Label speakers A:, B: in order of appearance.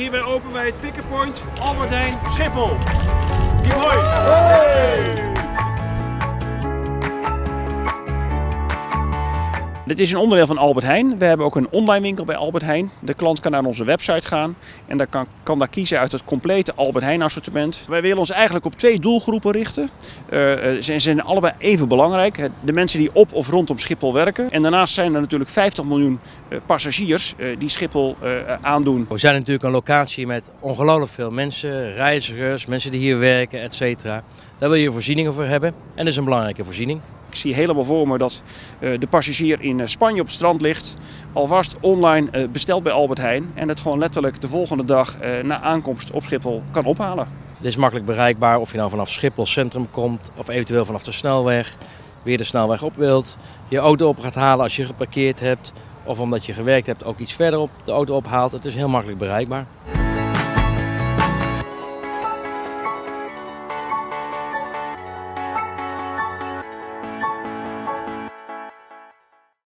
A: Hierbij openen wij het Pickerpoint Albert Heijn Schiphol. Hoi!
B: Dit is een onderdeel van Albert Heijn. We hebben ook een online winkel bij Albert Heijn. De klant kan naar onze website gaan en dan kan, kan daar kiezen uit het complete Albert Heijn assortiment. Wij willen ons eigenlijk op twee doelgroepen richten. Uh, ze zijn allebei even belangrijk. De mensen die op of rondom Schiphol werken. En daarnaast zijn er natuurlijk 50 miljoen uh, passagiers die Schiphol aandoen.
C: We zijn natuurlijk een locatie met ongelooflijk veel mensen, reizigers, mensen die hier werken, et cetera. Daar wil je voorzieningen voor hebben en dat is een belangrijke voorziening.
B: Ik zie helemaal voor me dat uh, de passagier in Spanje op het strand ligt, alvast online uh, bestelt bij Albert Heijn en het gewoon letterlijk de volgende dag na aankomst op Schiphol kan ophalen.
C: Dit is makkelijk bereikbaar of je nou vanaf Schiphol Centrum komt of eventueel vanaf de snelweg, weer de snelweg op wilt, je auto op gaat halen als je geparkeerd hebt of omdat je gewerkt hebt ook iets verderop de auto ophaalt. Het is heel makkelijk bereikbaar.